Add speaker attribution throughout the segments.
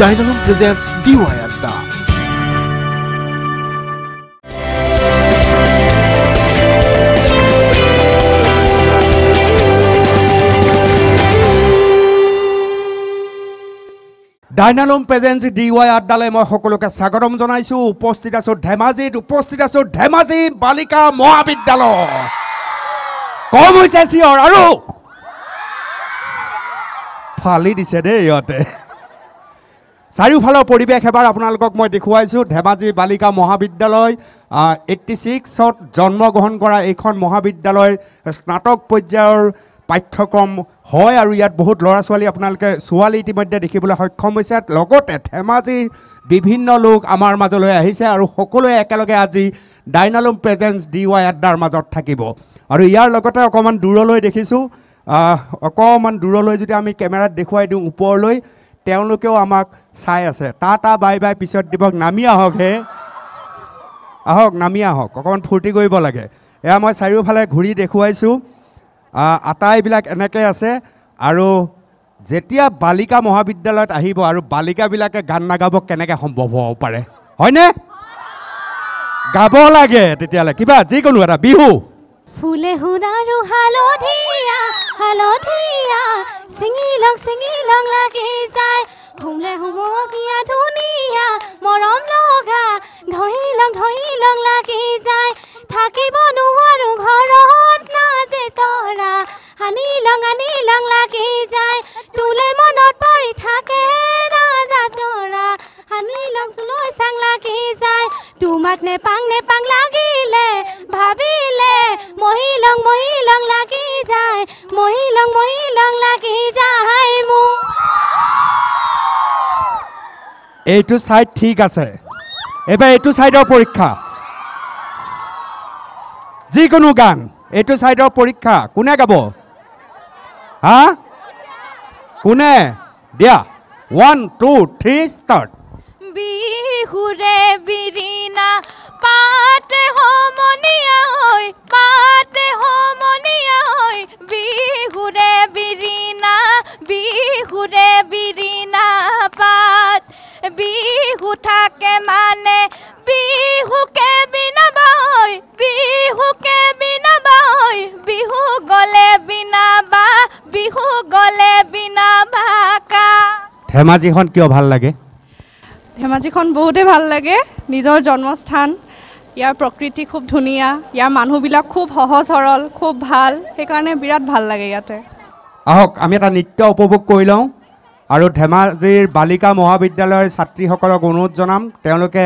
Speaker 1: Dynamo presents Adda. Dynalum presents D Y আড্ডালৈ মই সকলোকে স্বাগতম জনাইছোঁ। উপস্থিত আছোঁ ধেমাজিত উপস্থিত আছোঁ ধেমাজি বালিকা মহাবিদ্যালয়। কম হৈছে চিঞৰ আৰু ফালি দিছে দেই ইহঁতে। চাৰিওফালৰ পৰিৱেশ এবাৰ আপোনালোকক মই দেখুৱাইছোঁ। ধেমাজি বালিকা মহাবিদ্যালয় এইট্টি ছিক্সত জন্মগ্ৰহণ কৰা এইখন মহাবিদ্যালয় স্নাতক পৰ্যায়ৰ পাঠ্যক্ৰম হয় আৰু ইয়াত বহুত ল'ৰা ছোৱালী আপোনালোকে ছোৱালী ইতিমধ্যে দেখিবলৈ সক্ষম হৈছে। লগতে ধেমাজিৰ বিভিন্ন লোক আমাৰ মাজলৈ আহিছে আৰু সকলোৱে একেলগে আজি ডাইনালুম প্ৰেজেঞ্চ ডি ৱাই আড্ডাৰ মাজত থাকিব। আৰু ইয়াৰ লগতে অকণমান দূৰলৈ দেখিছোঁ। অকণমান দূৰলৈ যদি আমি কেমেৰাত দেখুৱাই দিওঁ ওপৰলৈ তেওঁলোকেও আমাক চাই আছে। টা টা বাই বাই পিছত দিবক নামি আহক হে। আহক নামি আহক। অকণমান ফূৰ্তি কৰিব লাগে। এয়া মই চাৰিওফালে ঘূৰি দেখুৱাইছোঁ। আটাইবিলাক এনেকৈ আছে। আৰু যেতিয়া বালিকা মহাবিদ্যালয়ত আহিব আৰু বালিকাবিলাকে গান নাগাব কেনেকৈ সম্ভৱ হ'ব পাৰে? হয়নে? গাব লাগে তেতিয়াহ'লে। কিবা যিকোনো এটা। বিহু।
Speaker 2: ফুলে শুনাৰু হালধীয়া হালধীয়া চিঙি লং চিঙি লং লাগি যায় হুমলে হুমকীয়া ধুনীয়া মৰম লগা ধৰি লং ধৰি লং লাগি যায় থাকিব নোৱাৰো ঘৰত নাজে তৰা আনি লং আনি লং লাগি যায় তোলে মনত পৰি থাকে ৰাজা তৰা আনি লং চুলৈ চাং লাগি যায়। তোমাক নেপাং নেপাং লাগিলে ভাবিলে লাগি যায়। লাগি যায়
Speaker 1: এইটো ঠিক আছে। এইটো ছাইডৰ পৰীক্ষা। যিকোনো গান এইটো ছাইডৰ পৰীক্ষা। কোনে গাব? হা? কোনে? দিয়া। ওৱান টু থ্ৰী ষ্টাৰ্ট
Speaker 2: বিহুৰে বিৰিণা পাতে সমনীয়া হৈ পাতে সমনীয়া হৈ বিহুৰে বিৰিণা বিহুৰে বিৰিণা পাত বিহু থাকে মানে বিহুকে বিনাবা হৈ বিহুকে বিনাবা হৈ বিহু গ'লে বিনাবা বিহু গ'লে বিনাবা কা
Speaker 1: ধেমাজিখন কিয় ভাল লাগে?
Speaker 3: ধেমাজিখন বহুতেই ভাল লাগে নিজৰ জন্মস্থান ইয়াৰ প্ৰকৃতি খুব ধুনীয়া ইয়াৰ মানুহবিলাক খুব সহজ সৰল খুব ভাল সেইকাৰণে বিৰাট ভাল লাগে ইয়াতে।
Speaker 1: আহক আমি এটা নৃত্য উপভোগ কৰি লওঁ আৰু ধেমাজিৰ বালিকা মহাবিদ্যালয়ৰ ছাত্ৰীসকলক অনুৰোধ জনাম তেওঁলোকে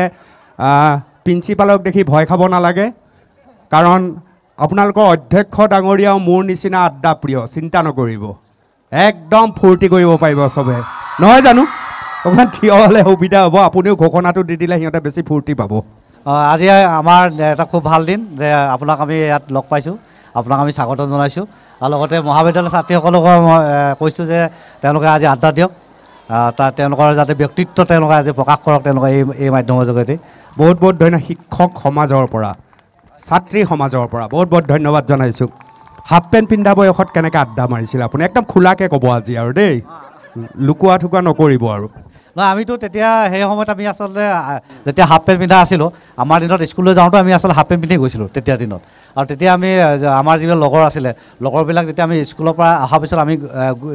Speaker 1: প্ৰিন্সিপালক দেখি ভয় খাব নালাগে কাৰণ আপোনালোকৰ অধ্যক্ষ ডাঙৰীয়াও মোৰ নিচিনা আড্ডা প্ৰিয় চিন্তা নকৰিব একদম ফূৰ্তি কৰিব পাৰিব চবে নহয় জানো? অকণমান থিয় হ'লে সুবিধা হ'ব। আপুনিও ঘোষণাটো দি দিলে সিহঁতে বেছি ফূৰ্তি পাব।
Speaker 4: আজি আমাৰ এটা খুব ভাল দিন। যে আপোনাক আমি ইয়াত লগ পাইছোঁ। আপোনাক আমি স্বাগতম জনাইছোঁ। আৰু লগতে মহাবিদ্যালয়ৰ ছাত্ৰীসকলকো মই কৈছোঁ যে তেওঁলোকে আজি আড্ডা দিয়ক। তাত তেওঁলোকৰ যাতে ব্যক্তিত্ব তেওঁলোকে আজি প্ৰকাশ কৰক তেওঁলোকে এই এই মাধ্যমৰ যোগেদি।
Speaker 1: বহুত বহুত ধন্যবাদ শিক্ষক সমাজৰ পৰা ছাত্ৰী সমাজৰ পৰা। বহুত বহুত ধন্যবাদ জনাইছোঁ। হাফ পেণ্ট পিন্ধা বয়সত কেনেকৈ আড্ডা মাৰিছিল আপুনি? একদম খোলাকৈ ক'ব আজি আৰু দেই। লুকুৱা থুকুৱা নকৰিব আৰু।
Speaker 4: নহয় আমিতো তেতিয়া সেই সময়ত আমি আচলতে যেতিয়া হাফ পেণ্ট পিন্ধা আছিলোঁ আমাৰ দিনত স্কুললৈ যাওঁতে আমি আচলতে হাফ পেণ্ট পিন্ধি গৈছিলোঁ তেতিয়া দিনত। আৰু তেতিয়া আমি আমাৰ যিবিলাক লগৰ আছিলে লগৰবিলাক যেতিয়া আমি স্কুলৰ পৰা অহাৰ পিছত আমি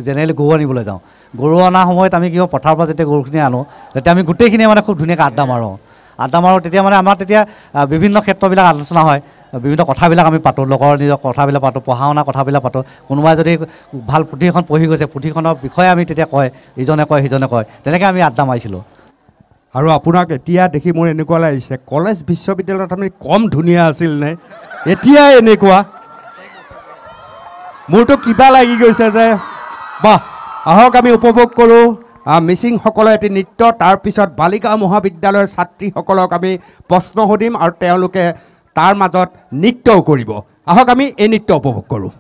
Speaker 4: জেনেৰেলি গৰু আনিবলৈ যাওঁ। গৰু অনাৰ সময়ত আমি কি হয় পথাৰৰ পৰা যেতিয়া গৰুখিনি আনো তেতিয়া আমি গোটেইখিনিয়ে মানে খুব ধুনীয়াকৈ আড্ডা মাৰোঁ। আড্ডা মাৰোঁ তেতিয়া মানে আমাৰ তেতিয়া বিভিন্ন ক্ষেত্ৰবিলাক আলোচনা হয়। বিভিন্ন কথাবিলাক আমি পাতোঁ লগৰ নিজৰ কথাবিলাক পাতোঁ পঢ়া শুনা কথাবিলাক পাতোঁ। কোনোবাই যদি ভাল পুথি এখন পঢ়ি গৈছে পুথিখনৰ বিষয়ে আমি তেতিয়া কয় ইজনে কয় সিজনে কয়। তেনেকৈ আমি আড্ডা মাৰিছিলোঁ।
Speaker 1: আৰু আপোনাক এতিয়া দেখি মোৰ এনেকুৱা লাগিছে কলেজ বিশ্ববিদ্যালয়ত আপুনি কম ধুনীয়া আছিল নে? এতিয়াই এনেকুৱা। মোৰতো কিবা লাগি গৈছে যে বাহ আহক আমি উপভোগ কৰোঁ। মিচিংসকলৰ এটি নৃত্য তাৰপিছত বালিকা মহাবিদ্যালয়ৰ ছাত্ৰীসকলক আমি প্ৰশ্ন সুধিম আৰু তেওঁলোকে তাৰ মাজত নৃত্যও কৰিব। আহক আমি এই নৃত্য উপভোগ কৰোঁ।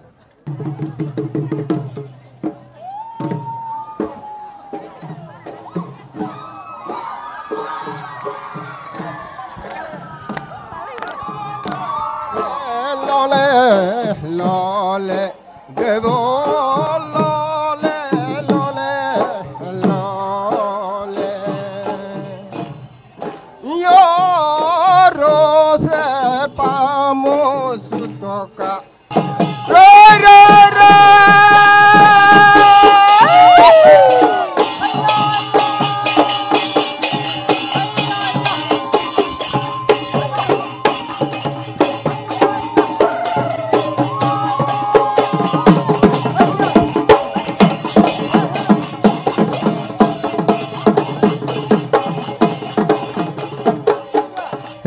Speaker 5: ললে ললে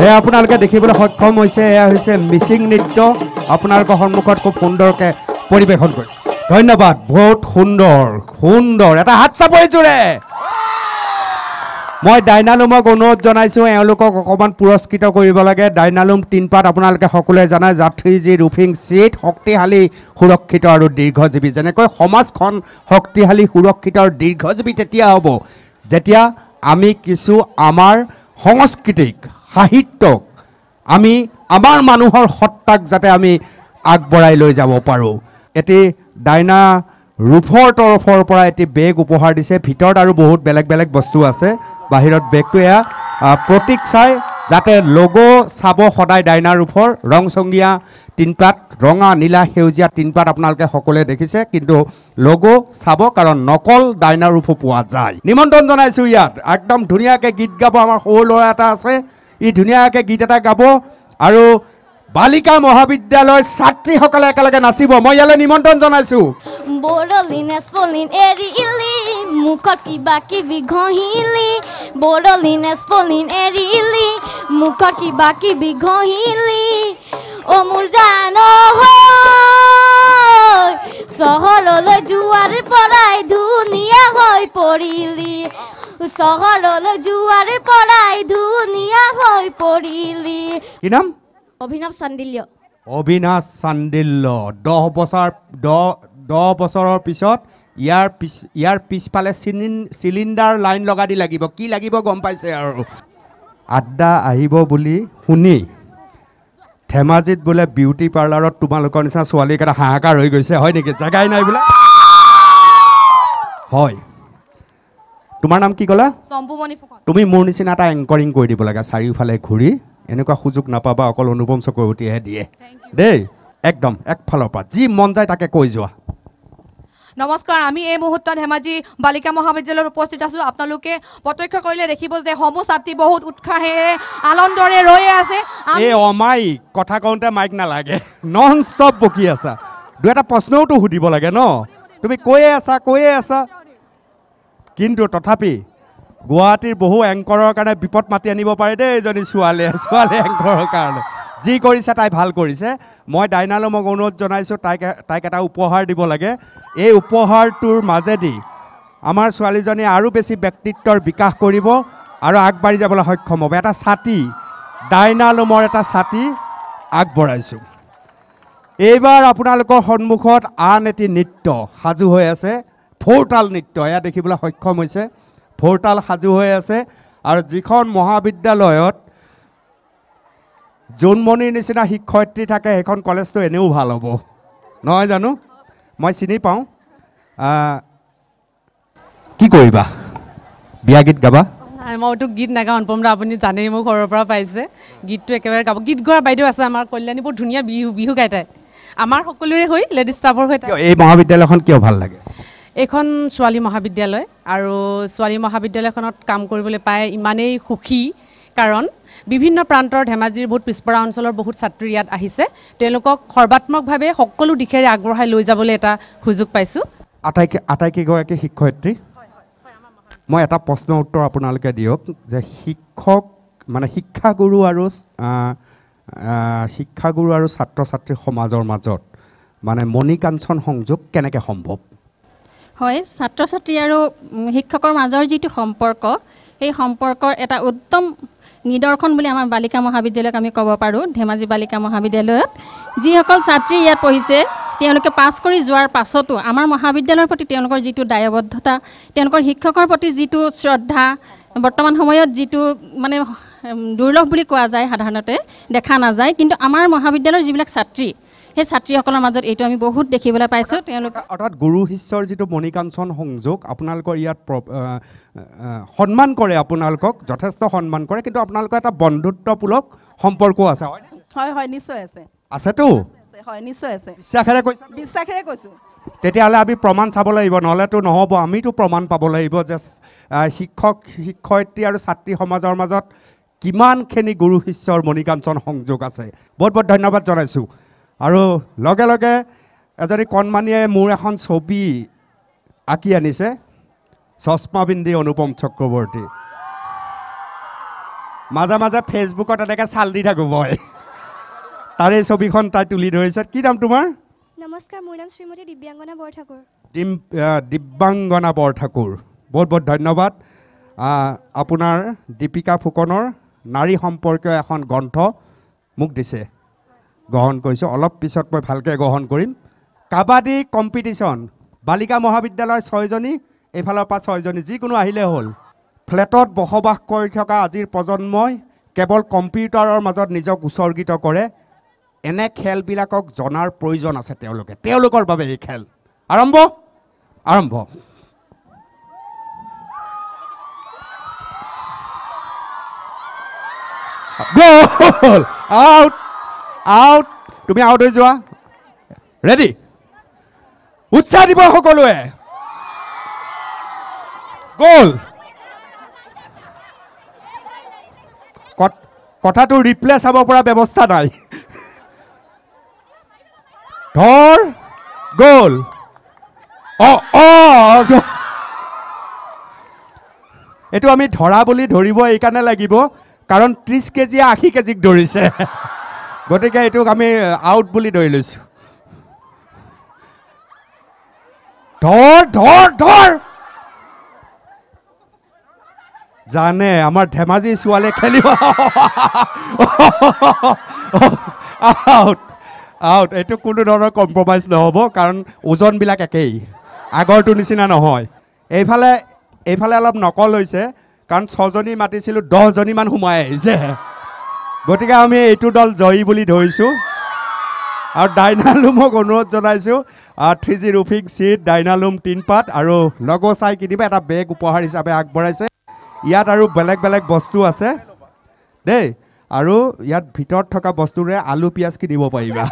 Speaker 1: এয়া আপোনালোকে দেখিবলৈ সক্ষম হৈছে এয়া হৈছে মিচিং নৃত্য। আপোনালোকৰ সন্মুখত খুব সুন্দৰকৈ পৰিৱেশন কৰি। ধন্যবাদ বহুত সুন্দৰ সুন্দৰ। এটা হাত চাপৰি জোৰে। মই ডাইনালুমক অনুৰোধ জনাইছোঁ এওঁলোকক অকণমান পুৰস্কৃত কৰিব লাগে। ডাইনালুম তিনপাত আপোনালোকে সকলোৱে জানে যাত্ৰী যি ৰুফিং চিট শক্তিশালী সুৰক্ষিত আৰু দীৰ্ঘজীৱী। যেনেকৈ সমাজখন শক্তিশালী সুৰক্ষিত আৰু দীৰ্ঘজীৱী তেতিয়া হ'ব। যেতিয়া আমি কিছু আমাৰ সংস্কৃতিক সাহিত্যক আমি আমাৰ মানুহৰ সত্তাক যাতে আমি আগবঢ়াই লৈ যাব পাৰোঁ। এটি ডাইনা ৰূফৰ তৰফৰ পৰা এটি বেগ উপহাৰ দিছে। ভিতৰত আৰু বহুত বেলেগ বেলেগ বস্তু আছে। বাহিৰত বেগটো এয়া। প্ৰতীক চাই যাতে লগো চাব সদায় ডাইনা ৰূফৰ ৰং চঙীয়া তিনপাত ৰঙা নীলা সেউজীয়া তিনপাত আপোনালোকে সকলোৱে দেখিছে। কিন্তু লগো চাব কাৰণ নকল ডাইনা ৰূফো পোৱা যায়। নিমন্ত্ৰণ জনাইছোঁ ইয়াত। একদম ধুনীয়াকৈ গীত গাব আমাৰ সৰু ল'ৰা এটা আছে। ই ধুনীয়াকৈ গীত এটা গাব আৰু বালিকা মহাবিদ্যালয়ৰ ছাত্ৰীসকলে একেলগে নাচিব। মই ইয়ালৈ নিমন্ত্ৰণ জনাইছোঁ।
Speaker 6: বৰলিন এস্পলিন এৰি ইলি মুখত কিবা কিবি ঘঁহিলি। বৰলিন এস্পলিন এৰি ইলি মুখত কিবা কিবি ঘঁহিলি। অ মোৰ জান চহৰলৈ যোৱাৰ পৰাই ধুনীয়া হৈ পৰিলি।
Speaker 1: কি নাম?
Speaker 6: অভিনৱ চান্দিল্য।
Speaker 1: অবিনাশ চান্দিল্য। দহ বছৰ দহ দহ বছৰৰ পিছত ইয়াৰ পিছ ইয়াৰ পিছফালে চিলিণ্ডাৰ লাইন লগা দি লাগিব। কি লাগিব গম পাইছে আৰু? আড্ডা আহিব বুলি শুনি ধেমাজিত বোলে বিউটি পাৰ্লাৰত তোমালোকৰ নিচিনা ছোৱালীকেইটা হাহাকাৰ হৈ গৈছে। হয় নেকি? জেগাই নাই বোলে? হয়। তোমাৰ নাম কি ক'লা? তুমি মোৰ নিচিনা এটা এংকৰিং কৰি দিব লাগে চাৰিওফালে ঘূৰি এনেকুৱা সুযোগ নাপাবা অকল অনুপম চক্ৰৱৰ্তীয়েহে দিয়ে। দেই একদম একফালৰ পৰা যি মন যায় তাকে কৈ যোৱা।
Speaker 3: নমস্কাৰ আমি এই মুহূৰ্তত ধেমাজি বালিকা মহাবিদ্যালয়ত উপস্থিত আছোঁ। আপোনালোকে প্ৰত্যক্ষ কৰিলে দেখিব যে সমূহ ছাত্ৰী বহুত উৎসাহেৰে আনন্দৰে ৰৈ আছে।
Speaker 1: এই অমায়িক কথা কওঁতে মাইক নালাগে নন ষ্টপ বকি আছা। দুই এটা প্ৰশ্নওতো সুধিব লাগে ন? তুমি কৈয়ে আছা কৈয়ে আছা। কিন্তু তথাপি গুৱাহাটীৰ বহু এংকৰৰ কাৰণে বিপদ মাতি আনিব পাৰে দেই এজনী ছোৱালীয়ে ছোৱালী এংকৰৰ কাৰণে। যি কৰিছে তাই ভাল কৰিছে। মই ডাইনালমক অনুৰোধ জনাইছোঁ তাইক তাইক এটা উপহাৰ দিব লাগে। এই উপহাৰটোৰ মাজেদি আমাৰ ছোৱালীজনীয়ে আৰু বেছি ব্যক্তিত্বৰ বিকাশ কৰিব আৰু আগবাঢ়ি যাবলৈ সক্ষম হ'ব। এটা ছাতি ডাইনালমৰ এটা ছাতি আগবঢ়াইছোঁ। এইবাৰ আপোনালোকৰ সন্মুখত আন এটি নৃত্য সাজু হৈ আছে। ফৌৰতাল নৃত্য এয়া দেখিবলৈ সক্ষম হৈছে। ফৌৰতাল সাজু হৈ আছে আৰু যিখন মহাবিদ্যালয়ত জোনমণিৰ নিচিনা শিক্ষয়িত্ৰী থাকে সেইখন কলেজটো এনেও ভাল হ'ব। নহয় জানো? মই চিনি পাওঁ। কি কৰিবা? বিয়া গীত গাবা?
Speaker 7: মইতো গীত নাগাওঁ অনুপম দা আপুনি জানেই মোক ঘৰৰ পৰা পাইছে। গীতটো একেবাৰে গাব। গীত গোৱাৰ বাইদেউ আছে আমাৰ কল্যাণী বৰ ধুনীয়া বিহু বিহু গাই তাই। আমাৰ সকলোৰে হৈ লেডিজ ষ্টাফৰ হৈ
Speaker 1: এই মহাবিদ্যালয়খন কিয় ভাল লাগে?
Speaker 7: এইখন ছোৱালী মহাবিদ্যালয় আৰু ছোৱালী মহাবিদ্যালয়খনত কাম কৰিবলৈ পাই ইমানেই সুখী কাৰণ বিভিন্ন প্ৰান্তৰ ধেমাজিৰ বহুত পিছপৰা অঞ্চলৰ বহুত ছাত্ৰী ইয়াত আহিছে। তেওঁলোকক সৰ্বাত্মকভাৱে সকলো দিশেৰে আগবঢ়াই লৈ যাবলৈ এটা সুযোগ পাইছোঁ।
Speaker 1: আটাইকে আটাইকেইগৰাকী শিক্ষয়িত্ৰী? মই এটা প্ৰশ্নৰ উত্তৰ আপোনালোকে দিয়ক যে শিক্ষক মানে শিক্ষাগুৰু আৰু শিক্ষাগুৰু আৰু ছাত্ৰ ছাত্ৰী সমাজৰ মাজত মানে মণিকাঞ্চন সংযোগ কেনেকৈ সম্ভৱ?
Speaker 8: হয় ছাত্ৰ ছাত্ৰী আৰু শিক্ষকৰ মাজৰ যিটো সম্পৰ্ক সেই সম্পৰ্কৰ এটা উত্তম নিদৰ্শন বুলি আমাৰ বালিকা মহাবিদ্যালয়ক আমি ক'ব পাৰোঁ ধেমাজি বালিকা মহাবিদ্যালয়ত। যিসকল ছাত্ৰী ইয়াত পঢ়িছে তেওঁলোকে পাছ কৰি যোৱাৰ পাছতো আমাৰ মহাবিদ্যালয়ৰ প্ৰতি তেওঁলোকৰ যিটো দায়বদ্ধতা তেওঁলোকৰ শিক্ষকৰ প্ৰতি যিটো শ্ৰদ্ধা বৰ্তমান সময়ত যিটো মানে দুৰ্লভ বুলি কোৱা যায় সাধাৰণতে দেখা নাযায়। কিন্তু আমাৰ মহাবিদ্যালয়ৰ যিবিলাক ছাত্ৰী সেই ছাত্ৰীসকলৰ মাজত এইটো আমি বহুত দেখিবলৈ পাইছোঁ। তেওঁলোক
Speaker 1: অৰ্থাৎ গুৰু শিষ্যৰ যিটো মণিকাঞ্চন সংযোগ আপোনালোকৰ ইয়াত সন্মান কৰে আপোনালোকক যথেষ্ট সন্মান কৰে কিন্তু আপোনালোকৰ এটা বন্ধুত্বমূলক সম্পৰ্কও আছে হয়
Speaker 9: হয় হয় নিশ্চয় আছে।
Speaker 1: আছেতো?
Speaker 9: আছে, হয় নিশ্চয় আছে।
Speaker 1: বিশ্বাসেৰে কৈছে
Speaker 9: বিশ্বাসেৰে কৈছোঁ।
Speaker 1: তেতিয়াহ'লে আমি প্ৰমাণ চাব লাগিব নহ'লেতো নহ'ব আমিতো প্ৰমাণ পাব লাগিব যে শিক্ষক শিক্ষয়িত্ৰী আৰু ছাত্ৰী সমাজৰ মাজত কিমানখিনি গুৰু শিষ্যৰ মণিকাঞ্চন সংযোগ আছে। বহুত বহুত ধন্যবাদ জনাইছোঁ। আৰু লগে লগে এজনী কণমানিয়ে মোৰ এখন ছবি আঁকি আনিছে চশমা পিন্ধি অনুপম চক্ৰৱৰ্তী। মাজে মাজে ফেচবুকত এনেকৈ চাল দি থাকোঁ মই। তাৰে ছবিখন তাই তুলি ধৰিছে। কি নাম তোমাৰ?
Speaker 6: নমস্কাৰ মোৰ নাম শ্ৰীমতী দিব্যাংগনা বৰঠাকুৰ।
Speaker 1: দিব্যাংগনা বৰঠাকুৰ। বহুত বহুত ধন্যবাদ। আপোনাৰ দীপিকা ফুকনৰ নাৰী সম্পৰ্কীয় এখন গ্ৰন্থ মোক দিছে। গ্ৰহণ কৰিছোঁ। অলপ পিছত মই ভালকৈ গ্ৰহণ কৰিম। কাবাডী কম্পিটিশ্যন বালিকা মহাবিদ্যালয়ৰ ছয়জনী এইফালৰ পৰা ছয়জনী যিকোনো আহিলে হ'ল। ফ্লেটত বসবাস কৰি থকা আজিৰ প্ৰজন্মই কেৱল কম্পিউটাৰৰ মাজত নিজক উৎসৰ্গিত কৰে। এনে খেলবিলাকক জনাৰ প্ৰয়োজন আছে তেওঁলোকে। তেওঁলোকৰ বাবে এই খেল। আৰম্ভ? আৰম্ভ। আউট! আউট তুমি আউট হৈ যোৱা। ৰেডি উৎসাহ দিব সকলোৱে। গ'ল কথাটো ৰিপ্লে চাব পৰা ব্যৱস্থা নাই। ধৰ। গ'ল অঁ অঁ এইটো আমি ধৰা বুলি ধৰিব এইকাৰণে লাগিব কাৰণ ত্ৰিছ কেজিয়ে আশী কেজিক ধৰিছে। গতিকে এইটোক আমি আউট বুলি ধৰি লৈছোঁ। ধৰ ধৰ ধৰ! জানে আমাৰ ধেমাজি ছোৱালীয়ে খেলিব। আউট আউট এইটো কোনো ধৰণৰ কম্প্ৰমাইজ নহ'ব কাৰণ ওজনবিলাক একেই। আগৰটো নিচিনা নহয়। এইফালে এইফালে অলপ নকল হৈছে কাৰণ ছজনী মাতিছিলোঁ দহজনীমান সোমাই আহিছে। গতিকে আমি এইটো দল জয়ী বুলি ধৰিছোঁ। আৰু ডাইনালুমক অনুৰোধ জনাইছোঁ। Three G roofing sheet Dynalum টিনপাত আৰু লগো চাই কিনিবা এটা বেগ উপহাৰ হিচাপে আগবঢ়াইছে। ইয়াত আৰু বেলেগ বেলেগ বস্তু আছে। দেই আৰু ইয়াত ভিতৰত থকা বস্তুৰে আলু পিঁয়াজ কিনিব পাৰিবা।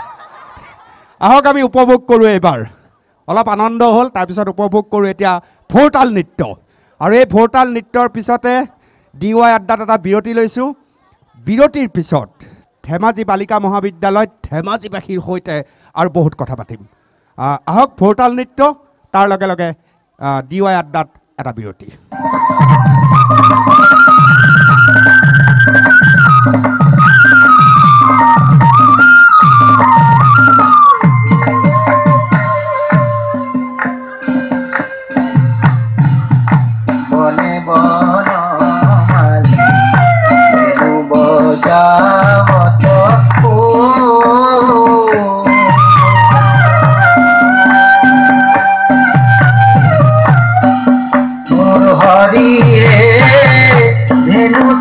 Speaker 1: আহক আমি উপভোগ কৰোঁ এইবাৰ। অলপ আনন্দ হ'ল তাৰপিছত উপভোগ কৰোঁ এতিয়া ভোৰতাল নৃত্য। আৰু এই ভোৰতাল নৃত্যৰ পিছতে ডি ৱাই আড্ডাত এটা বিৰতি লৈছোঁ। বিৰতিৰ পিছত ধেমাজি বালিকা মহাবিদ্যালয়ত ধেমাজিবাসীৰ সৈতে আৰু বহুত কথা পাতিম। আহ, আহক ভোৰতাল নৃত্য তাৰ লগে লগে ডি ৱাই আড্ডাত এটা বিৰতি।
Speaker 10: ধেনু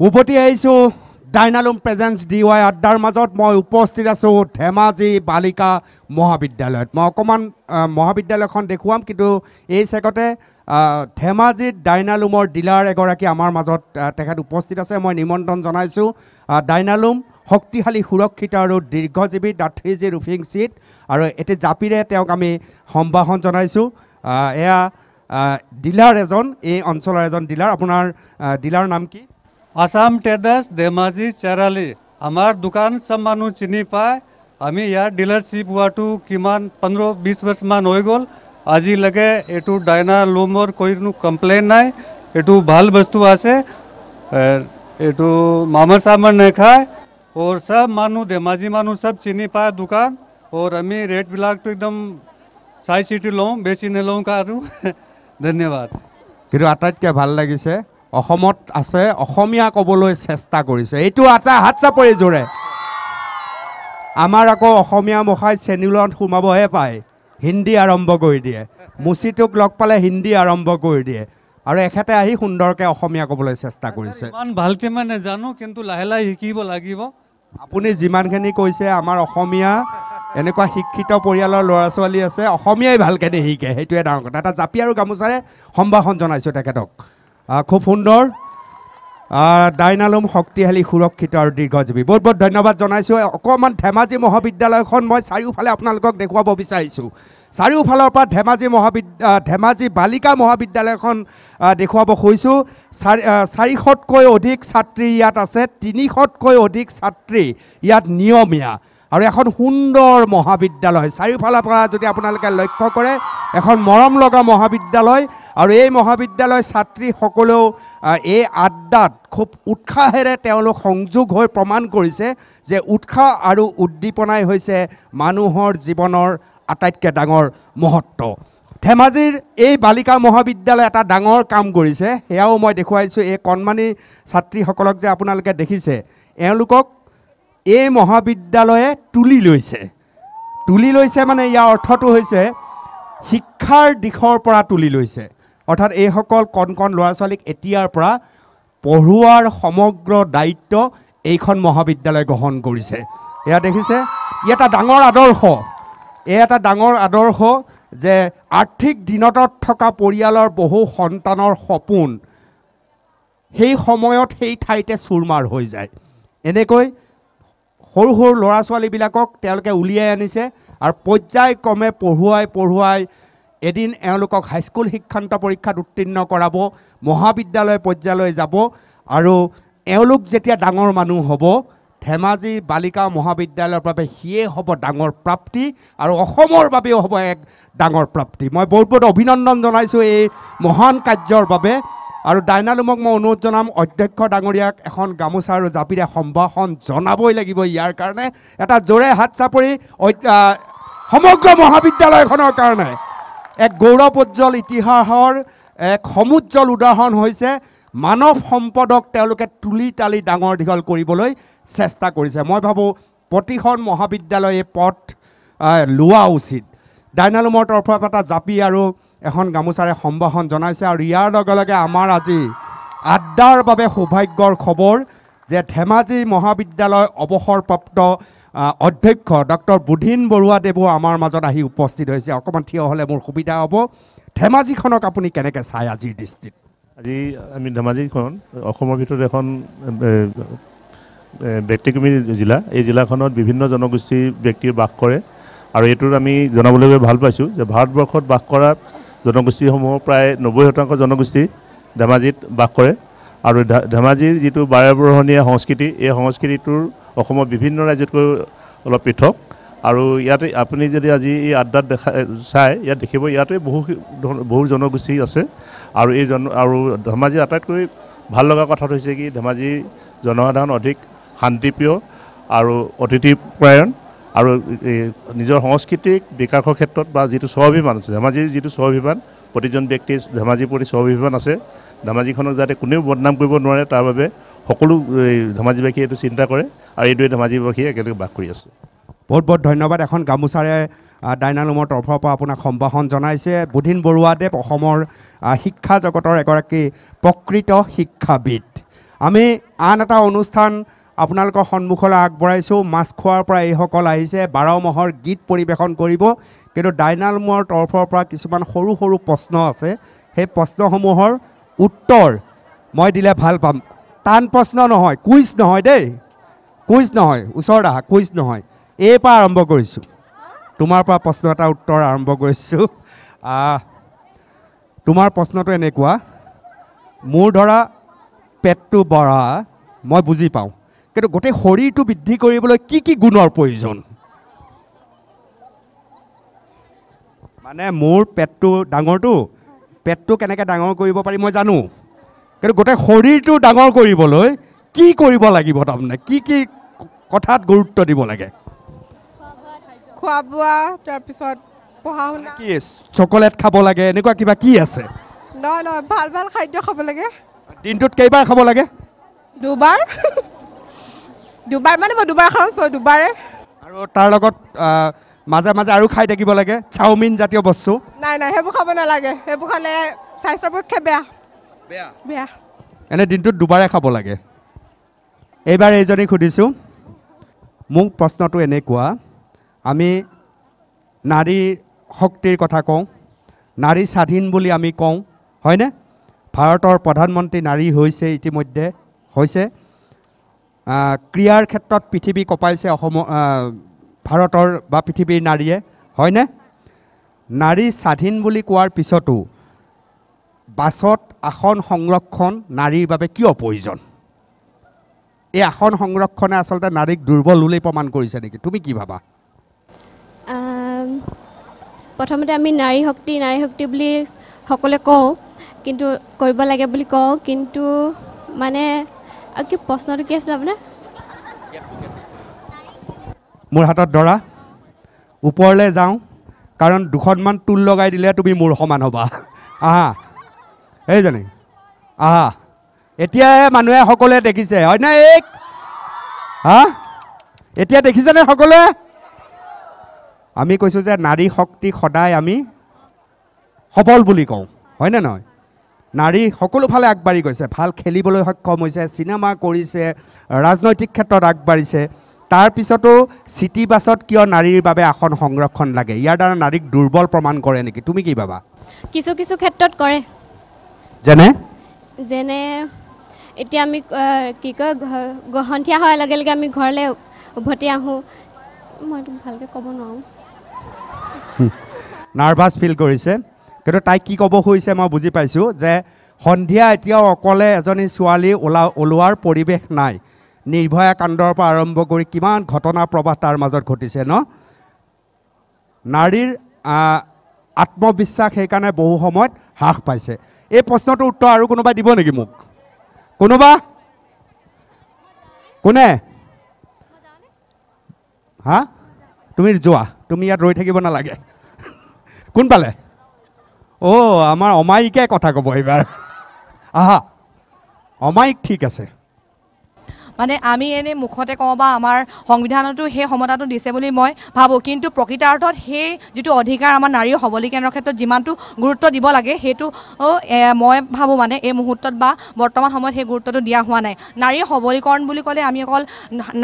Speaker 1: উভতি আহিছোঁ। ডাইনালুম প্ৰেজেঞ্চ ডি ৱাই আড্ডাৰ মাজত মই উপস্থিত আছোঁ ধেমাজি বালিকা মহাবিদ্যালয়ত। মই অকণমান মহাবিদ্যালয়খন দেখুৱাম কিন্তু এই চেগতে ধেমাজিত ডাইনালুমৰ ডিলাৰ এগৰাকী আমাৰ মাজত তেখেত উপস্থিত আছে। মই নিমন্ত্ৰণ জনাইছোঁ। ডাইনালুম শক্তিশালী সুৰক্ষিত আৰু দীৰ্ঘজীৱী the three G roofing sheet আৰু এটি জাপিৰে তেওঁক আমি সম্ভাষণ জনাইছোঁ। এয়া ডিলাৰ এজন এই অঞ্চলৰ এজন ডিলাৰ। আপোনাৰ ডিলাৰৰ নাম কি?
Speaker 11: आसाम ट्रेडर्स धेमाजी चराली, हमार दुकान सब मानू चीनी पाए हमें यार डीलरशिप वाटू किमान पंद्रह बीस वर्ष मान हो गोल। आजी लगे एटू डायना लोमर कोई नु ना नाय भल भाल वस्तु आसे एटू मामर सामर नहीं खाए। और सब मानू धेमाजी मानू सब चीनी पाए दुकान। और हमें रेट ब्लाक तो एकदम साई सिटी लूँ बेची ने
Speaker 1: लूँ कारू। धन्यवाद। फिर आता क्या भाल অসমত আছে অসমীয়া ক'বলৈ চেষ্টা কৰিছে। এইটো এটা হাত চাপৰি জোৰে। আমাৰ আকৌ অসমীয়া মুখাই চেনিলত সোমাবহে পায়। হিন্দী আৰম্ভ কৰি দিয়ে। মুচিটোক লগ পালে হিন্দী আৰম্ভ কৰি দিয়ে। আৰু এখেতে আহি সুন্দৰকৈ অসমীয়া ক'বলৈ চেষ্টা কৰিছে।
Speaker 11: ইমান ভালকে মই নাজানো কিন্তু লাহে লাহে শিকিব লাগিব।
Speaker 1: আপুনি যিমানখিনি কৈছে আমাৰ অসমীয়া এনেকুৱা শিক্ষিত পৰিয়ালৰ ল'ৰা ছোৱালী আছে অসমীয়াই ভালকৈ নিশিকে। সেইটোৱে ডাঙৰ কথা। এটা জাপি আৰু গামোচাৰে সম্ভাষণ জনাইছোঁ তেখেতক। খুব সুন্দৰ। ডাইনালুম শক্তিশালী সুৰক্ষিত আৰু দীৰ্ঘজীৱী। বহুত বহুত ধন্যবাদ জনাইছোঁ। অকণমান ধেমাজি মহাবিদ্যালয়খন মই চাৰিওফালে আপোনালোকক দেখুৱাব বিচাৰিছোঁ। চাৰিওফালৰ পৰা ধেমাজি মহাবিদ্যা ধেমাজি বালিকা মহাবিদ্যালয়খন দেখুৱাব খুজিছোঁ। চাৰি চাৰিশতকৈ অধিক ছাত্ৰী ইয়াত আছে তিনিশতকৈ অধিক ছাত্ৰী ইয়াত নিয়মীয়া। আৰু এখন সুন্দৰ মহাবিদ্যালয়। চাৰিওফালৰ পৰা যদি আপোনালোকে লক্ষ্য কৰে এখন মৰম লগা মহাবিদ্যালয় আৰু এই মহাবিদ্যালয় ছাত্ৰীসকলেও এই আড্ডাত খুব উৎসাহেৰে তেওঁলোক সংযোগ হৈ প্ৰমাণ কৰিছে যে উৎসাহ আৰু উদ্দীপনাই হৈছে মানুহৰ জীৱনৰ আটাইতকৈ ডাঙৰ মহত্ব। ধেমাজিৰ এই বালিকা মহাবিদ্যালয় এটা ডাঙৰ কাম কৰিছে। সেয়াও মই দেখুৱাইছোঁ। এই কণমানি ছাত্ৰীসকলক যে আপোনালোকে দেখিছে এওঁলোকক এই মহাবিদ্যালয়ে তুলি লৈছে। তুলি লৈছে মানে ইয়াৰ অৰ্থটো হৈছে শিক্ষাৰ দিশৰ পৰা তুলি লৈছে। অৰ্থাৎ এইসকল কণ কণ ল'ৰা ছোৱালীক এতিয়াৰ পৰা পঢ়োৱাৰ সমগ্ৰ দায়িত্ব এইখন মহাবিদ্যালয়ে গ্ৰহণ কৰিছে। এয়া দেখিছে ই এটা ডাঙৰ আদৰ্শ। এই এটা ডাঙৰ আদৰ্শ যে আৰ্থিক দিনতত থকা পৰিয়ালৰ বহু সন্তানৰ সপোন সেই সময়ত সেই ঠাইতে চুৰমাৰ হৈ যায়। এনেকৈ সৰু সৰু ল'ৰা ছোৱালীবিলাকক তেওঁলোকে উলিয়াই আনিছে আৰু পৰ্যায়ক্ৰমে পঢ়ুৱাই পঢ়ুৱাই এদিন এওঁলোকক হাইস্কুল শিক্ষান্ত পৰীক্ষাত উত্তীৰ্ণ কৰাব মহাবিদ্যালয় পৰ্যায়লৈ যাব আৰু এওঁলোক যেতিয়া ডাঙৰ মানুহ হ'ব ধেমাজি বালিকা মহাবিদ্যালয়ৰ বাবে সিয়ে হ'ব ডাঙৰ প্ৰাপ্তি আৰু অসমৰ বাবেও হ'ব এক ডাঙৰ প্ৰাপ্তি। মই বহুত বহুত অভিনন্দন জনাইছোঁ এই মহান কাৰ্যৰ বাবে। আৰু ডাইনালুমক মই অনুৰোধ জনাম অধ্যক্ষ ডাঙৰীয়াক এখন গামোচা আৰু জাপিৰে সম্ভাষণ জনাবই লাগিব ইয়াৰ কাৰণে। এটা জোৰে হাত চাপৰি সমগ্ৰ মহাবিদ্যালয়খনৰ কাৰণে। এক গৌৰৱোজ্জ্বল ইতিহাসৰ এক সমুজ্জ্বল উদাহৰণ হৈছে মানৱ সম্পদক তেওঁলোকে তুলি তালি ডাঙৰ দীঘল কৰিবলৈ চেষ্টা কৰিছে। মই ভাবোঁ প্ৰতিখন মহাবিদ্যালয়ে পথ লোৱা উচিত। ডাইনালুমৰ তৰফৰ এটা জাপি আৰু এখন গামোচাৰে সম্ভাষণ জনাইছে আৰু ইয়াৰ লগে লগে আমাৰ আজি আড্ডাৰ বাবে সৌভাগ্যৰ খবৰ যে ধেমাজি মহাবিদ্যালয় অৱসৰপ্ৰাপ্ত অধ্যক্ষ ডক্টৰ বুধিন বৰুৱাদেৱো আমাৰ মাজত আহি উপস্থিত হৈছে। অকণমান থিয় হ'লে মোৰ সুবিধা হ'ব। ধেমাজিখনক আপুনি কেনেকৈ চায় আজিৰ দৃষ্টিত?
Speaker 12: আজি আমি ধেমাজিখন অসমৰ ভিতৰত এখন ব্যক্তিক্ৰমী জিলা। এই জিলাখনত বিভিন্ন জনগোষ্ঠীৰ ব্যক্তিৰ বাস কৰে। আৰু এইটোত আমি জনাবলৈ ভাল পাইছোঁ যে ভাৰতবৰ্ষত বাস কৰা জনগোষ্ঠীসমূহৰ প্ৰায় নব্বৈ শতাংশ জনগোষ্ঠী ধেমাজিত বাস কৰে। আৰু ধেমাজিৰ যিটো বাৰেবৰণীয়া সংস্কৃতি এই সংস্কৃতিটোৰ অসমৰ বিভিন্ন ৰাজ্যতকৈ অলপ পৃথক। আৰু ইয়াতে আপুনি যদি আজি এই আড্ডাত দেখা চাই ইয়াত দেখিব ইয়াতে বহু বহু জনগোষ্ঠী আছে। আৰু এই জন আৰু ধেমাজিৰ আটাইতকৈ ভাল লগা কথাটো হৈছে কি ধেমাজিৰ জনসাধাৰণ অধিক শান্তিপ্ৰিয় আৰু অতিথিপৰায়ণ আৰু নিজৰ সাংস্কৃতিক বিকাশৰ ক্ষেত্ৰত বা যিটো স্বাভিমান আছে ধেমাজিৰ যিটো স্বাভিমান প্ৰতিজন ব্যক্তিৰ ধেমাজিৰ প্ৰতি স্বাভিমান আছে। ধেমাজিখনক যাতে কোনেও বদনাম কৰিব নোৱাৰে তাৰ বাবে সকলো ধেমাজিবাসীয়ে এইটো চিন্তা কৰে আৰু এইদৰে ধেমাজিবাসীয়ে একেলগে বাস কৰি আছে।
Speaker 1: বহুত বহুত ধন্যবাদ এখন গামোচাৰে ডাইনালুমৰ তৰফৰ পৰা আপোনাক সম্ভাষণ জনাইছে। বুধিন বৰুৱাদেৱ অসমৰ শিক্ষা জগতৰ এগৰাকী প্ৰকৃত শিক্ষাবিদ। আমি আন এটা অনুষ্ঠান আপোনালোকৰ সন্মুখলৈ আগবঢ়াইছোঁ। মাছ খোৱাৰ পৰা এইসকল আহিছে। বাৰ মাহৰ গীত পৰিৱেশন কৰিব। কিন্তু ডাইনালুমৰ তৰফৰ পৰা কিছুমান সৰু সৰু প্ৰশ্ন আছে। সেই প্ৰশ্নসমূহৰ উত্তৰ মই দিলে ভাল পাম। টান প্ৰশ্ন নহয় কুইজ নহয় দেই। কুইজ নহয় ওচৰত আহা কুইজ নহয়। এই পৰা আৰম্ভ কৰিছোঁ। তোমাৰ পৰা প্ৰশ্ন এটা উত্তৰ আৰম্ভ কৰিছোঁ। তোমাৰ প্ৰশ্নটো এনেকুৱা। মোৰ ধৰা পেটটো বঢ়া মই বুজি পাওঁ। কিন্তু গোটেই শৰীৰটো বৃদ্ধি কৰিবলৈ কি কি গুণৰ প্ৰয়োজন? মানে মোৰ পেটটো ডাঙৰটো পেটটো কেনেকৈ ডাঙৰ কৰিব পাৰি মই জানো। কিন্তু গোটেই শৰীৰটো ডাঙৰ কৰিবলৈ কি কৰিব লাগিব তাৰমানে? কি কি কথাত গুৰুত্ব দিব লাগে?
Speaker 13: খোৱা বোৱা তাৰপিছত পঢ়া শুনা
Speaker 1: কি চকলেট খাব লাগে এনেকুৱা কিবা কি আছে?
Speaker 13: নহয় নহয় ভাল ভাল খাদ্য খাব লাগে।
Speaker 1: দিনটোত কেইবাৰ খাব লাগে?
Speaker 13: দুবাৰ। দুবাৰ মানে মই দুবাৰ খাওঁ চ দুবাৰে।
Speaker 1: আৰু তাৰ লগত মাজে মাজে আৰু খাই থাকিব লাগে চাওমিন জাতীয় বস্তু।
Speaker 13: নাই নাই সেইবোৰ খাব নালাগে সেইবোৰ খালে স্বাস্থ্যৰ পক্ষে বেয়া।
Speaker 1: বেয়া?
Speaker 13: বেয়া।
Speaker 1: এনে দিনটোত দুবাৰে খাব লাগে। এইবাৰ এইজনীক সুধিছোঁ মোক প্ৰশ্নটো এনেকুৱা আমি নাৰী শক্তিৰ কথা কওঁ নাৰী স্বাধীন বুলি আমি কওঁ হয়নে? ভাৰতৰ প্ৰধানমন্ত্ৰী নাৰী হৈছে ইতিমধ্যে হৈছে। ক্ৰীড়াৰ ক্ষেত্ৰত পৃথিৱী কঁপাইছে অসমৰ আহ, ভাৰতৰ বা পৃথিৱীৰ নাৰীয়ে হয়নে? নাৰী স্বাধীন বুলি কোৱাৰ পিছতো বাছত আসন সংৰক্ষণ নাৰীৰ বাবে কিয় প্ৰয়োজন? এই আসন সংৰক্ষণে আচলতে নাৰীক দুৰ্বল বুলি প্ৰমাণ কৰিছে নেকি? তুমি কি ভাবা?
Speaker 6: প্ৰথমতে আমি নাৰী শক্তি নাৰী শক্তি বুলি সকলোৱে কওঁ কিন্তু কৰিব লাগে বুলি কওঁ কিন্তু মানে কি প্ৰশ্নটো কি আছিলে আপোনাৰ?
Speaker 1: মোৰ হাতত দৰা ওপৰলৈ যাওঁ কাৰণ দুখনমান টোল লগাই দিলে তুমি মোৰ সমান হ'বা। আহা এইজনী আহা এতিয়াহে মানুহে সকলোৱে দেখিছে হয়নে এই হা? এতিয়া দেখিছেনে সকলোৱে? আমি কৈছোঁ যে নাৰী শক্তি সদায় আমি সবল বুলি কওঁ হয়নে নহয়? নাৰী সকলোফালে আগবাঢ়ি গৈছে। ভাল খেলিবলৈ সক্ষম হৈছে চিনেমা কৰিছে ৰাজনৈতিক ক্ষেত্ৰত আগবাঢ়িছে। তাৰপিছতো চিটি বাছত কিয় নাৰীৰ বাবে আসন সংৰক্ষণ লাগে? ইয়াৰ দ্বাৰা নাৰীক দুৰ্বল প্ৰমাণ কৰে নেকি? তুমি কি ভাবা?
Speaker 6: কিছু কিছু ক্ষেত্ৰত কৰে।
Speaker 1: যেনে?
Speaker 6: যেনে এতিয়া আমি কি কয় সন্ধিয়া হোৱাৰ লগে লগে আমি ঘৰলৈ উভতি আহোঁ। মইতো ভালকৈ ক'ব নোৱাৰোঁ।
Speaker 1: নাৰ্ভাছ ফিল কৰিছে। কিন্তু তাইক কি ক'ব খুজিছে মই বুজি পাইছোঁ যে সন্ধিয়া এতিয়াও অকলে এজনী ছোৱালী ওলা ওলোৱাৰ পৰিৱেশ নাই। নিৰ্ভয়া কাণ্ডৰ পৰা আৰম্ভ কৰি কিমান ঘটনা প্ৰবাহ তাৰ মাজত ঘটিছে ন? নাৰীৰ আত্মবিশ্বাস সেইকাৰণে বহু সময়ত হ্ৰাস পাইছে। এই প্ৰশ্নটোৰ উত্তৰ আৰু কোনোবাই দিব নেকি মোক? কোনোবা? কোনে? হা? তুমি যোৱা। তুমি ইয়াত ৰৈ থাকিব নালাগে। কোন পালে? অ' আমাৰ অমায়িকে কথা ক'ব এইবাৰ আহা অমায়িক ঠিক আছে।
Speaker 14: মানে আমি এনেই মুখতে কওঁ বা আমাৰ সংবিধানতো সেই সমতাটো দিছে বুলি মই ভাবোঁ। কিন্তু প্ৰকৃতাৰ্থত সেই যিটো অধিকাৰ আমাৰ নাৰীৰ সবলীকৰণৰ ক্ষেত্ৰত যিমানটো গুৰুত্ব দিব লাগে সেইটো মই ভাবোঁ মানে এই মুহূৰ্তত বা বৰ্তমান সময়ত সেই গুৰুত্বটো দিয়া হোৱা নাই। নাৰীৰ সবলীকৰণ বুলি ক'লে আমি অকল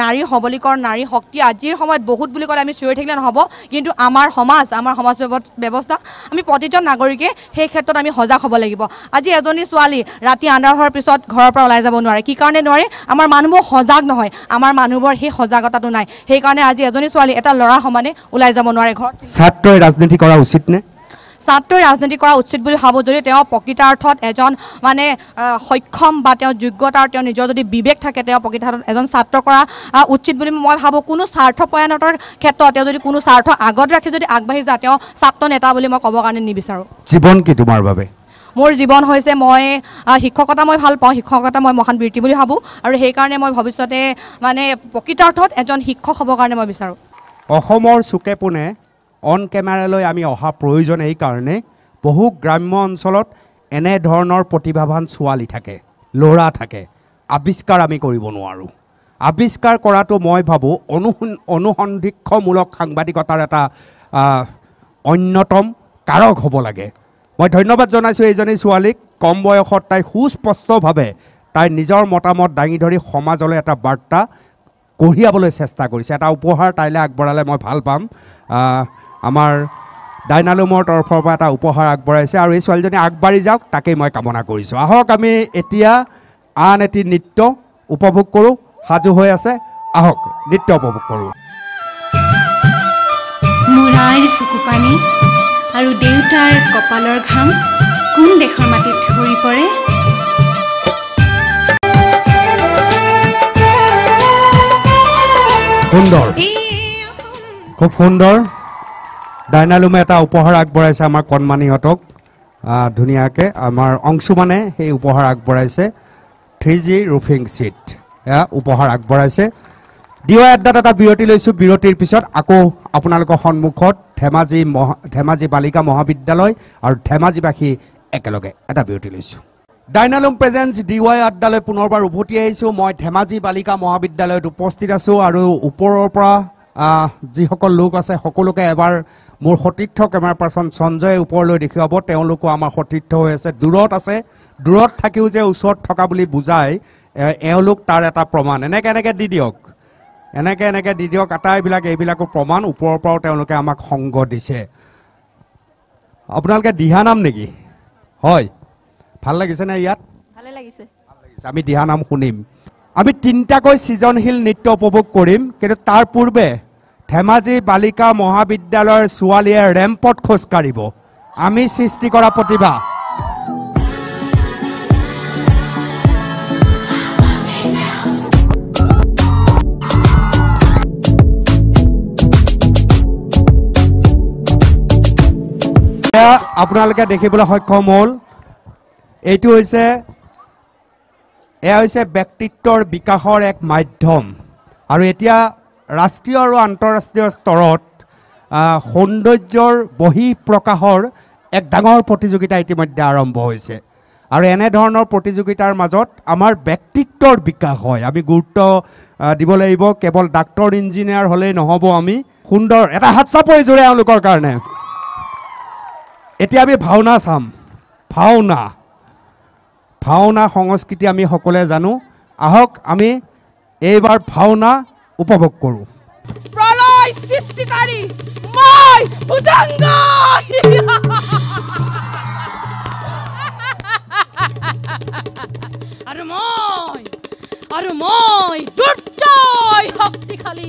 Speaker 14: নাৰীৰ সবলীকৰণ নাৰীৰ শক্তি আজিৰ সময়ত বহুত বুলি ক'লে আমি চিঞৰি থাকিলে নহ'ব। কিন্তু আমাৰ সমাজ আমাৰ সমাজ ব্যৱ- ব্যৱস্থা আমি প্ৰতিজন নাগৰিকে সেই ক্ষেত্ৰত আমি সজাগ হ'ব লাগিব। আজি এজনী ছোৱালী ৰাতি আন্ধাৰ হোৱাৰ পিছত ঘৰৰ পৰা ওলাই যাব নোৱাৰে কি কাৰণে নোৱাৰে? আমাৰ মানুহবোৰ সজাগ নহয়। আমাৰ মানুহবোৰৰ সেই সজাগতাটো নাই। সেইকাৰণে আজি এজনী ছোৱালী এটা ল'ৰাৰ সমানে ওলাই যাব নোৱাৰে ঘৰত।
Speaker 1: ছাত্ৰই ৰাজনীতি কৰা উচিত নে?
Speaker 14: ছাত্ৰই ৰাজনীতি কৰা উচিত বুলি ভাবোঁ যদি তেওঁ প্ৰকৃতাৰ্থত এজন মানে সক্ষম বা তেওঁ যোগ্যতাৰ তেওঁ নিজৰ যদি বিবেক থাকে তেওঁ প্ৰকৃতাৰ্থত এজন ছাত্ৰ কৰা উচিত বুলি মই ভাবোঁ। কোনো স্বাৰ্থ পৰায়ণতাৰ ক্ষেত্ৰত তেওঁ যদি কোনো স্বাৰ্থ আগত ৰাখি যদি আগবাঢ়ি যায় তেওঁ ছাত্ৰ নেতা বুলি মই ক'বৰ কাৰণে নিবিচাৰোঁ।
Speaker 1: জীৱন কি তোমাৰ বাবে?
Speaker 14: মোৰ জীৱন হৈছে মই শিক্ষকতা মই ভাল পাওঁ শিক্ষকতা মই মহান বৃত্তি বুলি ভাবোঁ আৰু সেইকাৰণে মই ভৱিষ্যতে মানে প্ৰকৃতাৰ্থত এজন শিক্ষক হ'বৰ কাৰণে মই বিচাৰোঁ।
Speaker 1: অসমৰ চুকে পোনে অন কেমেৰালৈ আমি অহা প্ৰয়োজন এইকাৰণে বহু গ্ৰাম্য অঞ্চলত এনেধৰণৰ প্ৰতিভাৱান ছোৱালী থাকে ল'ৰা থাকে আৱিষ্কাৰ আমি কৰিব নোৱাৰোঁ। আৱিষ্কাৰ কৰাটো মই ভাবোঁ অনুসন অনুসন্ধিক্ষমূলক সাংবাদিকতাৰ এটা অন্যতম কাৰক হ'ব লাগে। মই ধন্যবাদ জনাইছোঁ এইজনী ছোৱালীক। কম বয়সত তাই সুস্পষ্টভাৱে তাইৰ নিজৰ মতামত দাঙি ধৰি সমাজলৈ এটা বাৰ্তা কঢ়িয়াবলৈ চেষ্টা কৰিছে। এটা উপহাৰ তাইলৈ আগবঢ়ালে মই ভাল পাম। আমাৰ ডাইনালুমৰ তৰফৰ পৰা এটা উপহাৰ আগবঢ়াইছে আৰু এই ছোৱালীজনী আগবাঢ়ি যাওক তাকেই মই কামনা কৰিছোঁ। আহক আমি এতিয়া আন এটি নৃত্য উপভোগ কৰোঁ। সাজু হৈ আছে। আহক নৃত্য উপভোগ কৰোঁ।
Speaker 15: মোৰ আইৰ আৰু দেউতাৰ কপালৰ ঘাম কোন দেশৰ মাটিত সৰি পৰে?
Speaker 1: সুন্দৰ। খুব সুন্দৰ। ডাইনালুমে এটা উপহাৰ আগবঢ়াইছে আমাৰ কণমানিহঁতক। ধুনীয়াকৈ আমাৰ অংশুমানে সেই উপহাৰ আগবঢ়াইছে। থ্ৰী জি ৰুফিং ছিট এয়া উপহাৰ আগবঢ়াইছে। আড্ডাত এটা বিৰতি লৈছোঁ। বিৰতিৰ পিছত আকৌ আপোনালোকৰ সন্মুখত ধেমাজি ধেমাজি বালিকা মহাবিদ্যালয় আৰু ধেমাজিবাসী একেলগে এটা বিৰতি লৈছোঁ। ডাইনালুম প্ৰেজেন্স ডি ৱাই আড্ডালৈ পুনৰবাৰ উভতি আহিছোঁ। মই ধেমাজি বালিকা মহাবিদ্যালয়ত উপস্থিত আছোঁ আৰু ওপৰৰ পৰা যিসকল লোক আছে সকলোকে এবাৰ মোৰ সতীৰ্থ কেমেৰা পাৰ্চন সঞ্জয়ে ওপৰলৈ দেখুৱাব। তেওঁলোকো আমাৰ সতীৰ্থ হৈ আছে। দূৰত আছে। দূৰত থাকিও যে ওচৰত থকা বুলি বুজায় এওঁলোক তাৰ এটা প্ৰমাণ। এনেকৈ এনেকৈ দি দিয়ক। এনেকৈ এনেকৈ দি দিয়ক আটাইবিলাক এইবিলাকো প্ৰমাণ ওপৰৰ পৰাও তেওঁলোকে আমাক সংগ দিছে। আপোনালোকে দিহানাম নেকি? হয়। ভাল লাগিছেনে ইয়াত?
Speaker 9: ভালে লাগিছে।
Speaker 1: আমি দিহানাম শুনিম। আমি তিনিটাকৈ সৃজনশীল নৃত্য উপভোগ কৰিম কিন্তু তাৰ পূৰ্বে ধেমাজি বালিকা মহাবিদ্যালয়ৰ ছোৱালীয়ে ৰেম্পত খোজকাঢ়িব। আমি সৃষ্টি কৰা প্ৰতিভা। এয়া আপোনালোকে দেখিবলৈ সক্ষম হ'ল। এইটো হৈছে এয়া হৈছে ব্যক্তিত্বৰ বিকাশৰ এক মাধ্যম। আৰু এতিয়া ৰাষ্ট্ৰীয় আৰু আন্তঃৰাষ্ট্ৰীয় স্তৰত সৌন্দৰ্যৰ বহি প্ৰকাশৰ এক ডাঙৰ প্ৰতিযোগিতা ইতিমধ্যে আৰম্ভ হৈছে। আৰু এনেধৰণৰ প্ৰতিযোগিতাৰ মাজত আমাৰ ব্যক্তিত্বৰ বিকাশ হয়। আমি গুৰুত্ব দিব লাগিব। কেৱল ডাক্তৰ ইঞ্জিনিয়াৰ হ'লেই নহ'ব আমি। সুন্দৰ এটা হাত চাপৰি জোৰে এওঁলোকৰ কাৰণে। এতিয়া আমি ভাওনা চাম। ভাওনা। ভাওনা সংস্কৃতি আমি সকলোৱে জানো। আহক আমি এইবাৰ ভাওনা উপভোগ কৰোঁ।
Speaker 13: প্ৰলয় সৃষ্টিকাৰী
Speaker 16: আৰু মই আৰু মই দুৰ্জয় শক্তিশালী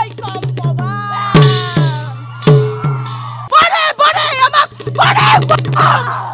Speaker 1: Ah!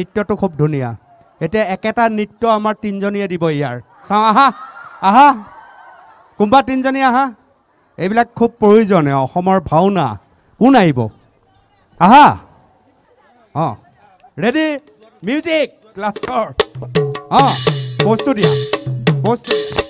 Speaker 1: নৃত্যটো খুব ধুনীয়া। এতিয়া একেটা নৃত্য আমাৰ তিনিজনীয়ে দিব ইয়াৰ। চাওঁ আহা আহা। কোনোবা তিনিজনী আহা? এইবিলাক খুব প্ৰয়োজনীয় অসমৰ ভাওনা। কোন আহিব? আহা। অঁ ৰেডি মিউজিক ক্লাছৰ অঁ বস্তু দিয়া বস্তু দিয়া।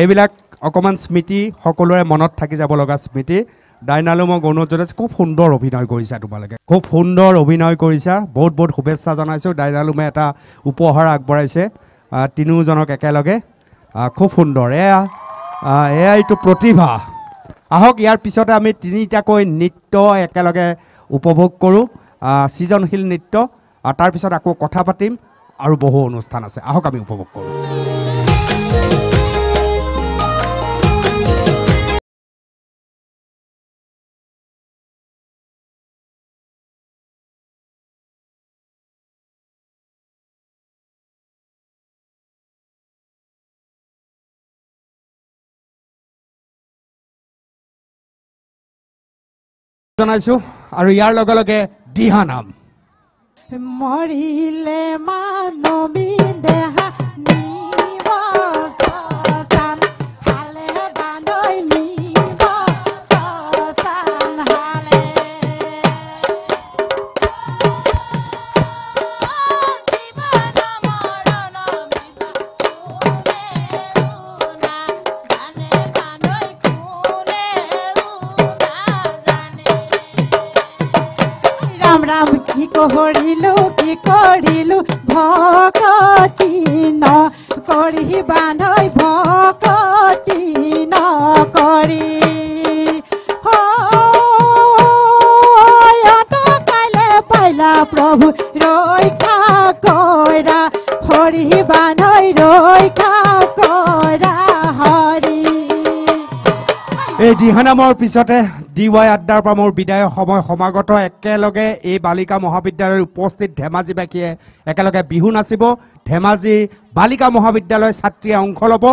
Speaker 1: এইবিলাক অকণমান স্মৃতি সকলোৰে মনত থাকি যাব লগা স্মৃতি। ডাইনালুমক অনুৰোধ খুব সুন্দৰ অভিনয় কৰিছা তোমালোকে। খুব সুন্দৰ অভিনয় কৰিছা। বহুত বহুত শুভেচ্ছা জনাইছোঁ। ডাইনালুমে এটা উপহাৰ আগবঢ়াইছে। তিনিওজনক একেলগে। খুব সুন্দৰ। এয়া এয়া এইটো প্ৰতিভা। আহক ইয়াৰ পিছতে আমি তিনিটাকৈ নৃত্য একেলগে উপভোগ কৰোঁ। সৃজনশীল নৃত্য। তাৰপিছত আকৌ কথা পাতিম আৰু বহু অনুষ্ঠান আছে। আহক আমি উপভোগ কৰোঁ। জনাইছোঁ আৰু ইয়াৰ লগে লগে দিহানাম
Speaker 17: মৰিলে মানৱী দেহা ৰাম কি কৰিলো কি কৰিলো ভকতি ন কৰি বান্ধৈ ন কৰি পাইলা প্ৰভু ৰক্ষা কইৰা হৰি বান্ধৈ ৰক্ষা
Speaker 1: দিহানামৰ পিছতে ডি ৱাই আড্ডাৰ পৰা মোৰ বিদায়ৰ সময় সমাগত। একেলগে এই বালিকা মহাবিদ্যালয়ৰ উপস্থিত ধেমাজিবাসীয়ে একেলগে বিহু নাচিব। ধেমাজি বালিকা মহাবিদ্যালয় ছাত্ৰীয়ে অংশ ল'ব।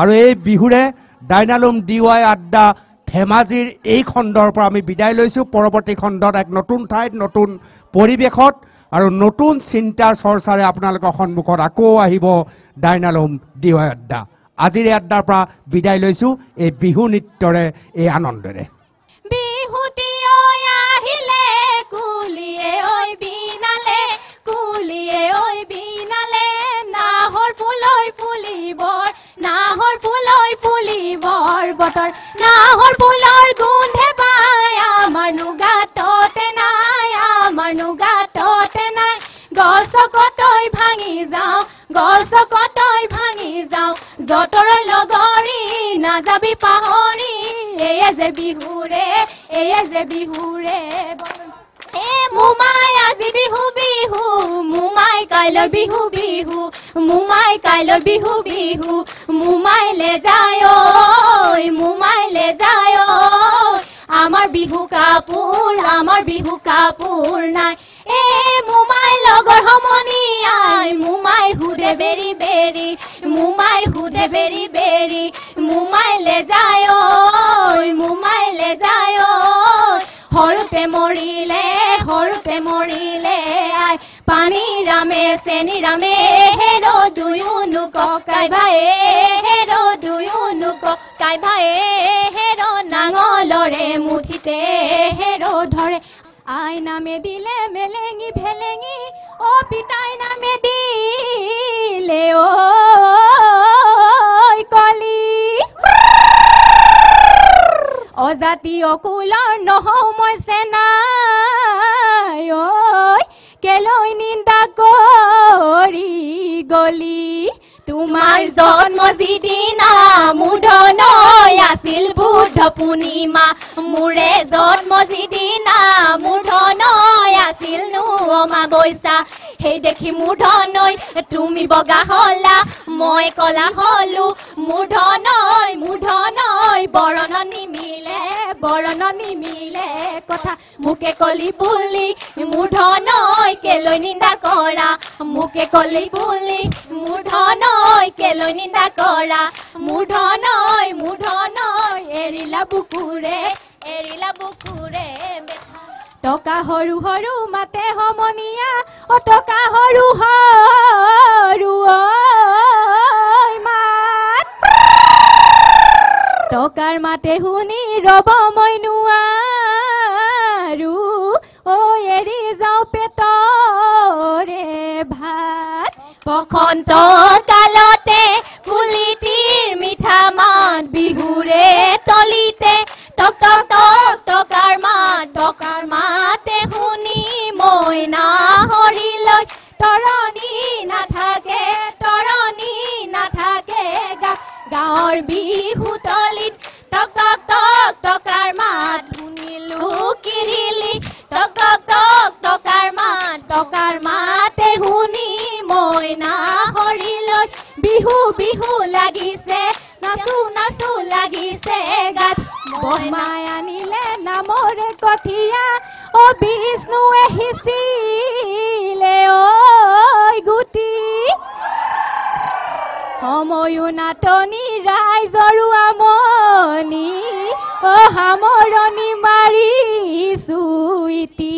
Speaker 1: আৰু এই বিহুৰে ডাইনালুম ডি ৱাই আড্ডা ধেমাজিৰ এই খণ্ডৰ পৰা আমি বিদায় লৈছোঁ। পৰৱৰ্তী খণ্ডত এক নতুন ঠাইত নতুন পৰিৱেশত আৰু নতুন চিন্তাৰ চৰ্চাৰে আপোনালোকৰ সন্মুখত আকৌ আহিব ডাইনালুম ডি ৱাই আড্ডা। আজিৰ আড্ডাৰ পৰা বিদায় লৈছোঁ এই বিহু নৃত্যৰে এই আনন্দেৰে।
Speaker 6: বতৰ। নাহৰ ফুলৰ গোন্ধে নুগাততে নাই আমাৰ নাই। গছ কতৈ ভাঙি যাওঁ গছ কতৈ ভাঙি যাওঁ যতৰে লগৰী নাযাবি পাহৰি এয়ে যে বিহুৰে এয়ে যে বিহুৰে মোমাই আজি বিহু বিহু মোমাই কাইলৈ বিহু বিহু মোমাই কাইলৈ বিহু বিহু মোমাইলে যায় ঐ মোমাইলে যায় আমাৰ বিহু কাপোৰ আমাৰ বিহু কাপোৰ নাই। মোমাই লগৰ সমনীয়াই মোমাই সুধে বেৰি বেৰি মোমাই সুধে বেৰি বেৰি মোমাইলে যায় ঐ মোমাইলে যায় ঐ সৰুতে মৰিলে সৰুতে মৰিলে আই পানী ৰামে চেনি ৰামে হেৰ দুয়ো কাই ভায়ে হেৰ দুয়ো কাই ভায়ে হেৰ নাঙলৰে মুঠিতে হেৰ ধৰে আই নামে দিলে মেলেঙি ভেলেঙি অ পিতাই নামে দিলে ঐ কলি। অজাতীয় কুলৰ নহওঁ মই চেনাই ঐ কেলৈ নিন্দা কৰি গলি? তোমাৰ জন্ম যিদিনা মুধনৈ আছিল বুদ্ধ পূৰ্ণিমা মোৰে জন্ম যিদিনা মুধনৈ আছিল নো অমাৱস্যা সেই দেখি মূৰ্ধনৈ তুমি বগা হলা মই কলা হলো। মূৰ্ধনৈ মূৰ্ধনৈ বৰণ নিমিলে বৰণ নিমিলে কথা। মোকে কলি বুলি মূৰ্ধনৈ কেলৈ নিন্দা কৰা? মোকে কলি বুলি মূৰ্ধনৈ কেলৈ নিন্দা কৰা? মূৰ্ধনৈ মূৰ্ধনৈ এৰিলা বুকুৰে এৰিলা বুকুৰে টকা সৰু সৰু মাতে সমনীয়া অ টকা সৰু সৰু মাত। টকাৰ মাতে শুনি ৰব মই নোৱাৰো ঐ এৰি যাওঁ পেটৰে ভাত। বসন্ত কালতে কুলিটিৰ মিঠা মাত বিহুৰে তলিতে টকাৰ টকাৰ মাত টকাৰ তৰণি নাথাকে তৰণি নাথাকে গাঁৱৰ বিহু তলিত টক টক টক টকাৰ মাত শুনিলো কিৰিলি টক টক টক টকাৰ মাত টকাৰ মাতে শুনি মইনা হৰিলৈ বিহু বিহু লাগিছে নাচো নাচো লাগিছে গাত। বৰমাই আনিলে নামৰে কঠীয়া। অ বিষ্ণুৱে সিঁচিলে ঐ গুটি। সময়ো নাটনি ৰাইজৰো আমনি। অ সামৰণি মাৰিছো ইতি।